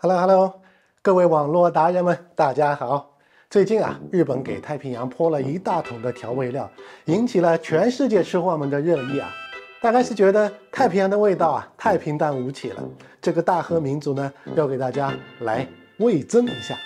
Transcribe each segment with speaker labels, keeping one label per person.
Speaker 1: Hello Hello，各位网络达人们，大家好。最近啊，日本给太平洋泼了一大桶的调味料，引起了全世界吃货们的热议啊。大概是觉得太平洋的味道啊太平淡无奇了，这个大和民族呢要给大家来味增一下。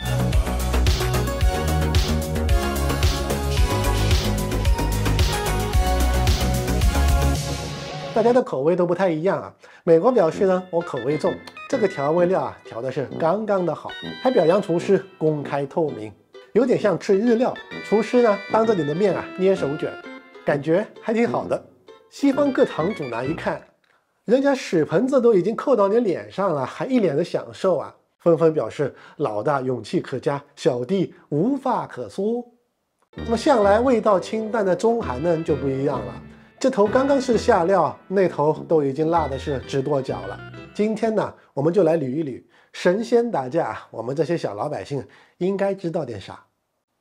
Speaker 1: 大家的口味都不太一样啊。美国表示呢，我口味重，这个调味料啊调的是刚刚的好，还表扬厨师公开透明，有点像吃日料，厨师呢当着你的面啊捏手卷，感觉还挺好的。西方各堂主呢一看，人家屎盆子都已经扣到你脸上了，还一脸的享受啊，纷纷表示老大勇气可嘉，小弟无话可说。那么向来味道清淡的中韩呢就不一样了。这头刚刚是下料，那头都已经辣的是直跺脚了。今天呢，我们就来捋一捋神仙打架，我们这些小老百姓应该知道点啥。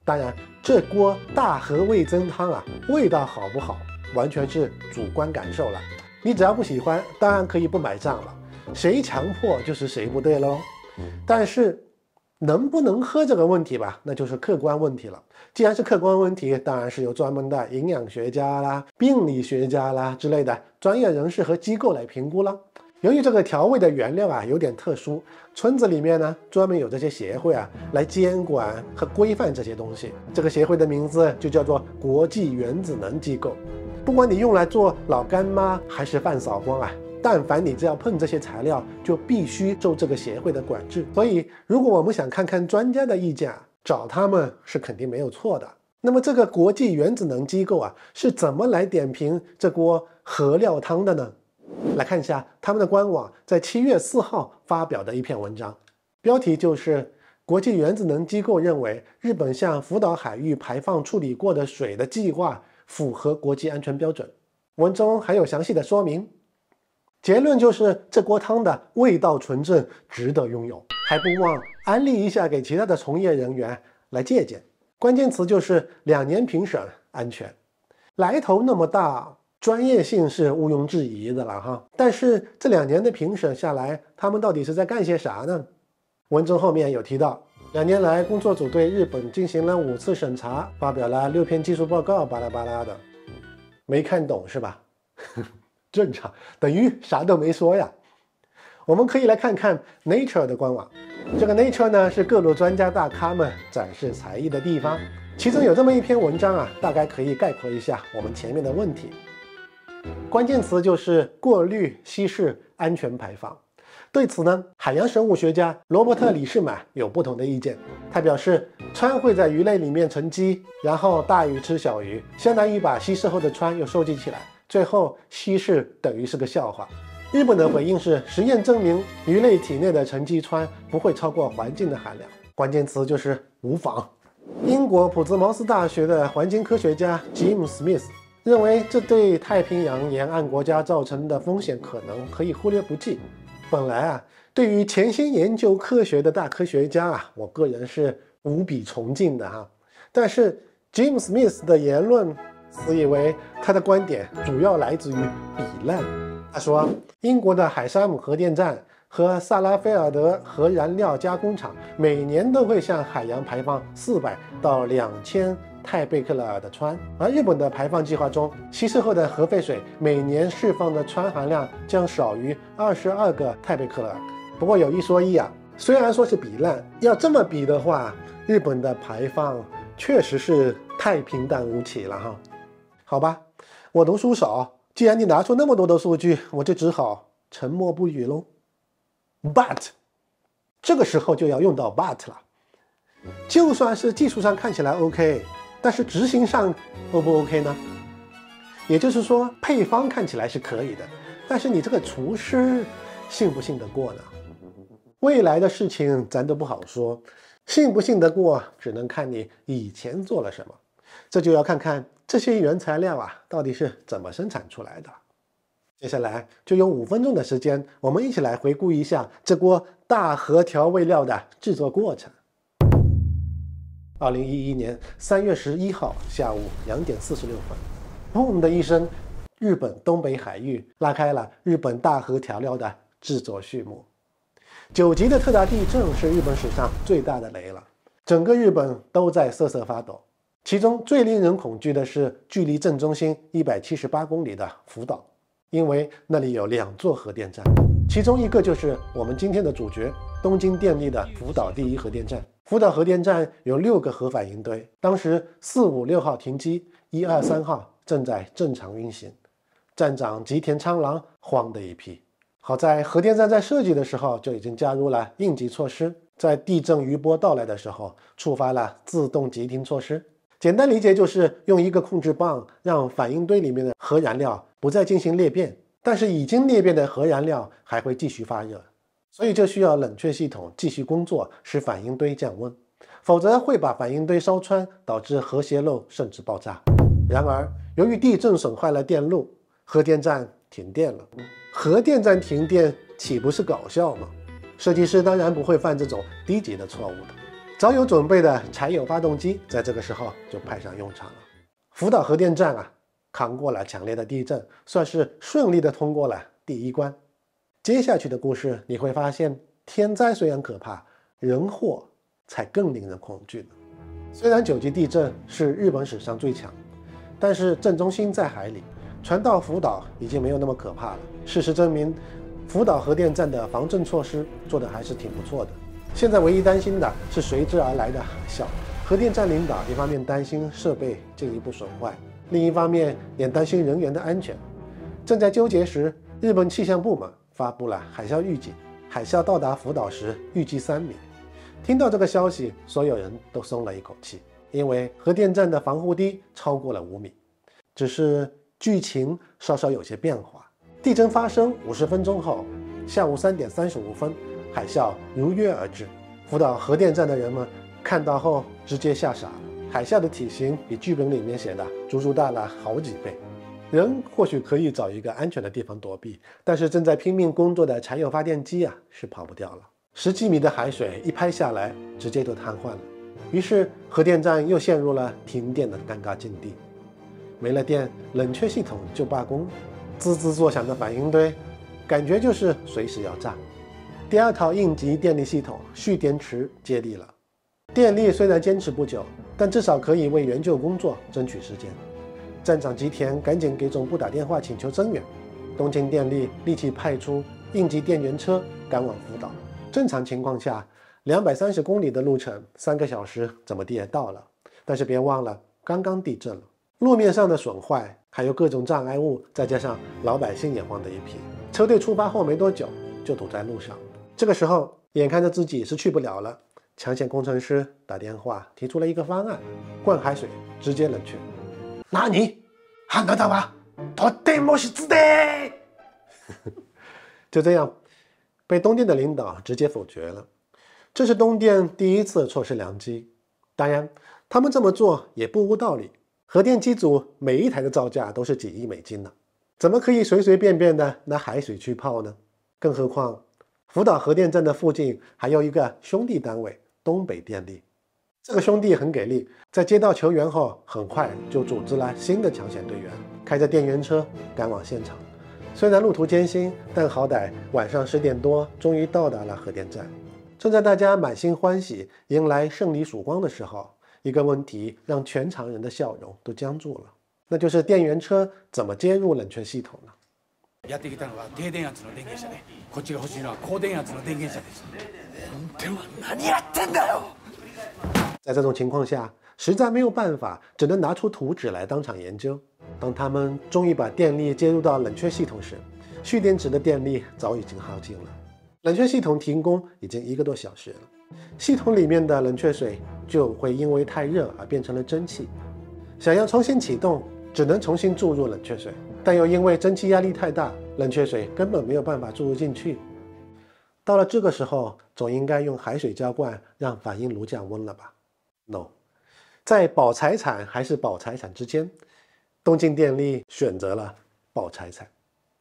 Speaker 1: 当然，这锅大和味增汤啊，味道好不好，完全是主观感受了。你只要不喜欢，当然可以不买账了。谁强迫就是谁不对喽。但是。能不能喝这个问题吧，那就是客观问题了。既然是客观问题，当然是由专门的营养学家啦、病理学家啦之类的专业人士和机构来评估了。由于这个调味的原料啊有点特殊，村子里面呢专门有这些协会啊来监管和规范这些东西。这个协会的名字就叫做国际原子能机构。不管你用来做老干妈还是饭扫光啊。但凡你只要碰这些材料，就必须受这个协会的管制。所以，如果我们想看看专家的意见啊，找他们是肯定没有错的。那么，这个国际原子能机构啊，是怎么来点评这锅核料汤的呢？来看一下他们的官网在七月四号发表的一篇文章，标题就是“国际原子能机构认为日本向福岛海域排放处理过的水的计划符合国际安全标准”。文中还有详细的说明。结论就是这锅汤的味道纯正，值得拥有，还不忘安利一下给其他的从业人员来借鉴。关键词就是两年评审，安全，来头那么大，专业性是毋庸置疑的了哈。但是这两年的评审下来，他们到底是在干些啥呢？文中后面有提到，两年来工作组对日本进行了五次审查，发表了六篇技术报告，巴拉巴拉的，没看懂是吧？正常等于啥都没说呀。我们可以来看看 Nature 的官网。这个 Nature 呢是各路专家大咖们展示才艺的地方。其中有这么一篇文章啊，大概可以概括一下我们前面的问题。关键词就是过滤、稀释、安全排放。对此呢，海洋生物学家罗伯特·李士满有不同的意见。他表示，氚会在鱼类里面沉积，然后大鱼吃小鱼，相当于把稀释后的氚又收集起来。最后稀释等于是个笑话。日本的回应是：实验证明鱼类体内的沉积川不会超过环境的含量。关键词就是无妨。英国普兹茅斯大学的环境科学家 Jim Smith 认为，这对太平洋沿岸国家造成的风险可能可以忽略不计。本来啊，对于潜心研究科学的大科学家啊，我个人是无比崇敬的哈。但是 Jim Smith 的言论。自以为他的观点主要来自于比烂。他说，英国的海沙姆核电站和萨拉菲尔德核燃料加工厂每年都会向海洋排放四百到两千泰贝克勒尔的氚，而日本的排放计划中，稀释后的核废水每年释放的氚含量将少于二十二个泰贝克勒尔。不过有一说一啊，虽然说是比烂，要这么比的话，日本的排放确实是太平淡无奇了哈。好吧，我读书少，既然你拿出那么多的数据，我就只好沉默不语喽。But，这个时候就要用到 but 了。就算是技术上看起来 OK，但是执行上 O 不 OK 呢？也就是说，配方看起来是可以的，但是你这个厨师信不信得过呢？未来的事情咱都不好说，信不信得过，只能看你以前做了什么。这就要看看这些原材料啊到底是怎么生产出来的。接下来就用五分钟的时间，我们一起来回顾一下这锅大和调味料的制作过程。二零一一年三月十一号下午两点四十六分，砰的一声，日本东北海域拉开了日本大和调料的制作序幕。九级的特大地震是日本史上最大的雷了，整个日本都在瑟瑟发抖。其中最令人恐惧的是距离震中心一百七十八公里的福岛，因为那里有两座核电站，其中一个就是我们今天的主角——东京电力的福岛第一核电站。福岛核电站有六个核反应堆，当时四五六号停机，一二三号正在正常运行。站长吉田昌郎慌的一批。好在核电站在设计的时候就已经加入了应急措施，在地震余波到来的时候触发了自动急停措施。简单理解就是用一个控制棒让反应堆里面的核燃料不再进行裂变，但是已经裂变的核燃料还会继续发热，所以就需要冷却系统继续工作，使反应堆降温，否则会把反应堆烧穿，导致核泄漏甚至爆炸。然而，由于地震损坏了电路，核电站停电了。核电站停电岂不是搞笑吗？设计师当然不会犯这种低级的错误的。早有准备的柴油发动机在这个时候就派上用场了。福岛核电站啊，扛过了强烈的地震，算是顺利的通过了第一关。接下去的故事你会发现，天灾虽然可怕，人祸才更令人恐惧呢。虽然九级地震是日本史上最强，但是震中心在海里，传到福岛已经没有那么可怕了。事实证明，福岛核电站的防震措施做得还是挺不错的。现在唯一担心的是随之而来的海啸。核电站领导一方面担心设备进一步损坏，另一方面也担心人员的安全。正在纠结时，日本气象部门发布了海啸预警，海啸到达福岛时预计三米。听到这个消息，所有人都松了一口气，因为核电站的防护堤超过了五米。只是剧情稍稍有些变化。地震发生五十分钟后，下午三点三十五分。海啸如约而至，福岛核电站的人们看到后直接吓傻了。海啸的体型比剧本里面写的足足大了好几倍。人或许可以找一个安全的地方躲避，但是正在拼命工作的柴油发电机啊是跑不掉了。十几米的海水一拍下来，直接就瘫痪了。于是核电站又陷入了停电的尴尬境地。没了电，冷却系统就罢工，滋滋作响的反应堆，感觉就是随时要炸。第二套应急电力系统蓄电池接力了，电力虽然坚持不久，但至少可以为援救工作争取时间。站长吉田赶紧给总部打电话请求增援，东京电力立即派出应急电源车赶往福岛。正常情况下，两百三十公里的路程，三个小时怎么地也到了。但是别忘了，刚刚地震了，路面上的损坏，还有各种障碍物，再加上老百姓也慌得一批。车队出发后没多久，就堵在路上。这个时候，眼看着自己是去不了了，抢险工程师打电话提出了一个方案：灌海水直接冷却。那你，汉德达吧，托德莫西兹的。就这样，被东电的领导直接否决了。这是东电第一次错失良机。当然，他们这么做也不无道理。核电机组每一台的造价都是几亿美金呢，怎么可以随随便便的拿海水去泡呢？更何况。福岛核电站的附近还有一个兄弟单位东北电力，这个兄弟很给力，在接到求援后，很快就组织了新的抢险队员，开着电源车赶往现场。虽然路途艰辛，但好歹晚上十点多终于到达了核电站。正在大家满心欢喜迎来胜利曙光的时候，一个问题让全场人的笑容都僵住了，那就是电源车怎么接入冷却系统呢？やってきたのは低電圧の電源車で、こっちが欲しいのは高電圧の電源車です。本は何やってんだよ！在这种情况下，实在没有办法，只能拿出图纸来当场研究。当他们终于把电力接入到冷却系统时，蓄电池的电力早已经耗尽了。冷却系统停工已经一个多小时了，系统里面的冷却水就会因为太热而变成了蒸汽。想要重新启动，只能重新注入冷却水。但又因为蒸汽压力太大， 冷却水根本没有办法注入进去。到了这个时候，总应该用海水浇灌，让反应炉降温了吧？No，在保财产还是保财产之间，东京电力选择了保财产，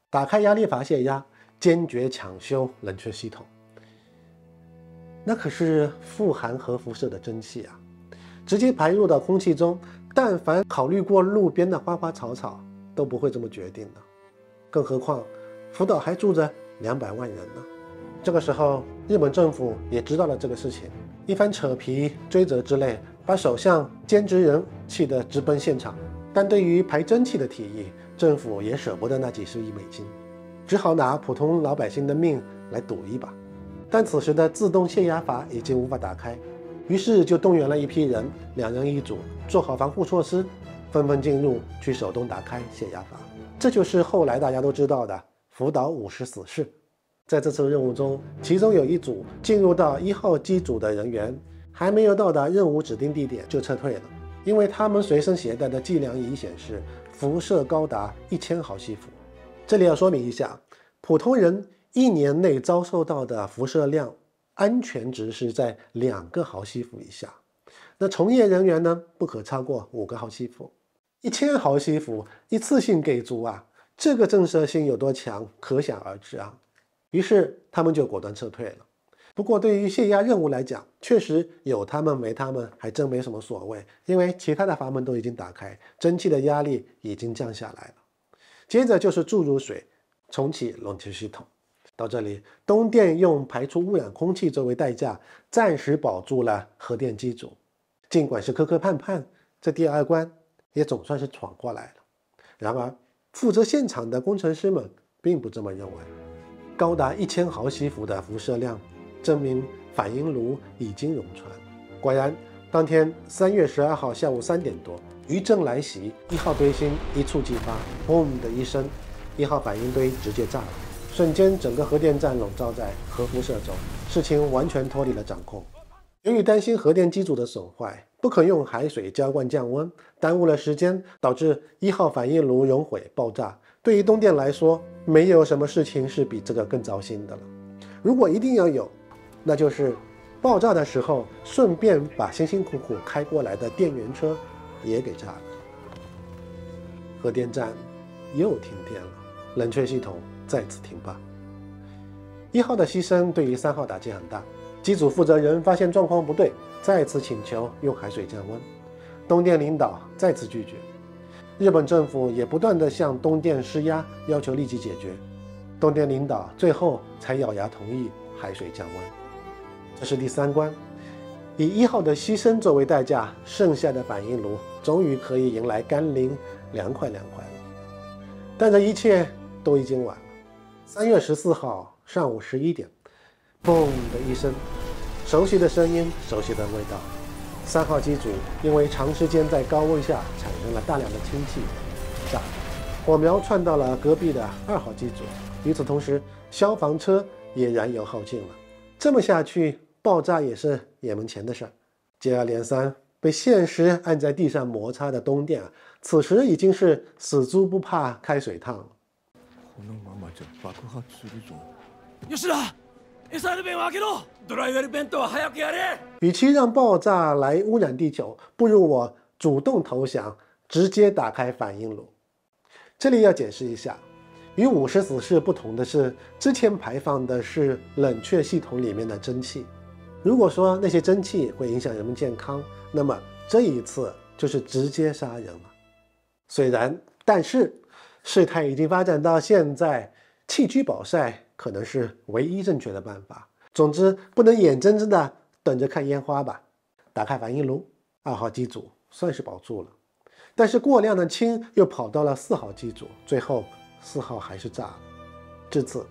Speaker 1: 打开压力阀泄压，坚决抢修冷却系统。那可是富含核辐射的蒸汽啊，直接排入到空气中。但凡考虑过路边的花花草草。都不会这么决定的，更何况福岛还住着两百万人呢。这个时候，日本政府也知道了这个事情，一番扯皮、追责之类，把首相兼职人气得直奔现场。但对于排蒸汽的提议，政府也舍不得那几十亿美金，只好拿普通老百姓的命来赌一把。但此时的自动泄压阀已经无法打开，于是就动员了一批人，两人一组，做好防护措施，纷纷进入去手动打开泄压阀。这就是后来大家都知道的福岛五十死士。在这次任务中，其中有一组进入到一号机组的人员，还没有到达任务指定地点就撤退了，因为他们随身携带的计量仪显示辐射高达一千毫西弗。这里要说明一下，普通人一年内遭受到的辐射量安全值是在两个毫西弗以下，那从业人员呢，不可超过五个毫西弗。一千毫西弗一次性给足啊，这个震慑性有多强，可想而知啊。于是他们就果断撤退了。不过对于泄压任务来讲，确实有他们没他们还真没什么所谓，因为其他的阀门都已经打开，蒸汽的压力已经降下来了。接着就是注入水，重启冷却系统。到这里，东电用排出污染空气作为代价，暂时保住了核电机组。尽管是磕磕绊绊，这第二关也总算是闯过来了。然而，负责现场的工程师们并不这么认为。高达一千毫西弗的辐射量，证明反应炉已经熔穿。果然，当天三月十二号下午三点多，余震来袭，一号堆芯一触即发，砰的一声，一号反应堆直接炸了，瞬间整个核电站笼罩在核辐射中，事情完全脱离了掌控。由于担心核电机组的损坏，不可用海水浇灌降温，耽误了时间，导致一号反应炉熔毁爆炸。对于东电来说，没有什么事情是比这个更糟心的了。如果一定要有，那就是爆炸的时候顺便把辛辛苦苦开过来的电源车也给炸了。核电站又停电了，冷却系统再次停摆。一号的牺牲对于三号打击很大。机组负责人发现状况不对，再次请求用海水降温。东电领导再次拒绝。日本政府也不断地向东电施压，要求立即解决。东电领导最后才咬牙同意海水降温。这是第三关，以一号的牺牲作为代价，剩下的反应炉终于可以迎来甘霖，凉快凉快了。但这一切都已经晚了。三月十四号上午十一点，嘣的一声，熟悉的声音，熟悉的味道。三号机组因为长时间在高温下产生了大量的氢气，炸，火苗窜到了隔壁的二号机组。与此同时，消防车也燃油耗尽了。这么下去，爆炸也是眼门前的事儿。接二连三被现实按在地上摩擦的东电啊，此时已经是死猪不怕开水烫了。与其让爆炸来污染地球，不如我主动投降，直接打开反应炉。这里要解释一下，与五十死士不同的是，之前排放的是冷却系统里面的蒸汽。如果说那些蒸汽会影响人们健康，那么这一次就是直接杀人了。虽然，但是事态已经发展到现在，弃车保帅。可能是唯一正确的办法。总之，不能眼睁睁的等着看烟花吧。打开反应炉，二号机组算是保住了，但是过量的氢又跑到了四号机组，最后四号还是炸了。至此，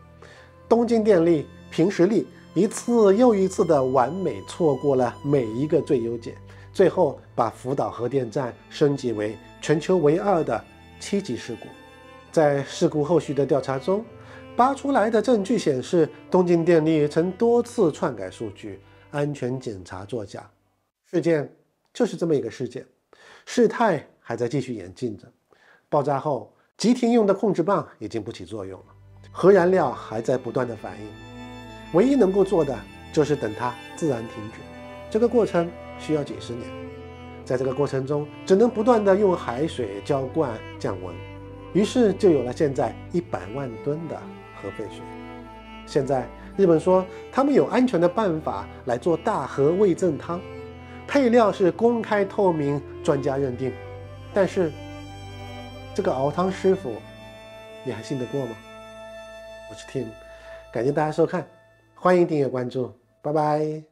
Speaker 1: 东京电力凭实力一次又一次的完美错过了每一个最优解，最后把福岛核电站升级为全球唯二的七级事故。在事故后续的调查中。扒出来的证据显示，东京电力曾多次篡改数据、安全检查作假。事件就是这么一个事件，事态还在继续演进着。爆炸后，急停用的控制棒已经不起作用了，核燃料还在不断的反应。唯一能够做的就是等它自然停止。这个过程需要几十年，在这个过程中，只能不断的用海水浇灌降温，于是就有了现在一百万吨的。核废水。现在日本说他们有安全的办法来做大和味噌汤，配料是公开透明，专家认定。但是这个熬汤师傅，你还信得过吗？我是 Tim，感谢大家收看，欢迎订阅关注，拜拜。